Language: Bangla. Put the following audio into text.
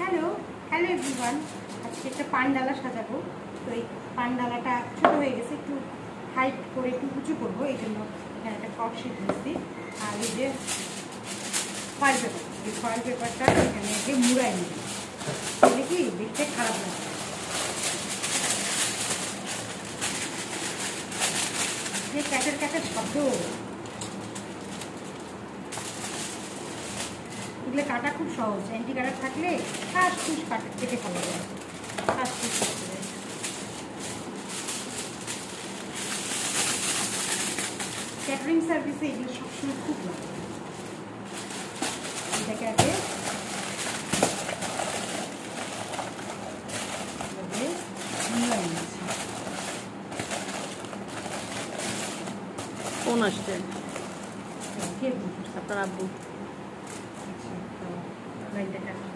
হ্যালো হ্যালো এভরিওয়ান আজকে একটা পানডালা সাজাবো। তো এই পানডালাটা ছোটো হয়ে গেছে, একটু হাইট করে একটু উঁচু করব, এই জন্য এখানে একটা কপ শিট দিচ্ছি আর এই যে ফয়েল পেপার এই ফয়েল পেপারটা এখানে এসে মুড়াই নিই তাহলে কি দেখতে খারাপ লাগে যে ক্যাটের ক্যাটের শব্দ। এগুলো কাটা খুব সহজ। অ্যান্টি কাটার থাকলে ফাঁস ফুস কাটে কেটে ফেলা যায়। কাটতে যায় ক্যাটারিং সার্ভিসে এগুলো সবসময় খুব লাগে। এটাকে আগে এভাবে নিয়ে নিচ্ছি। কোন ご覧いた。だ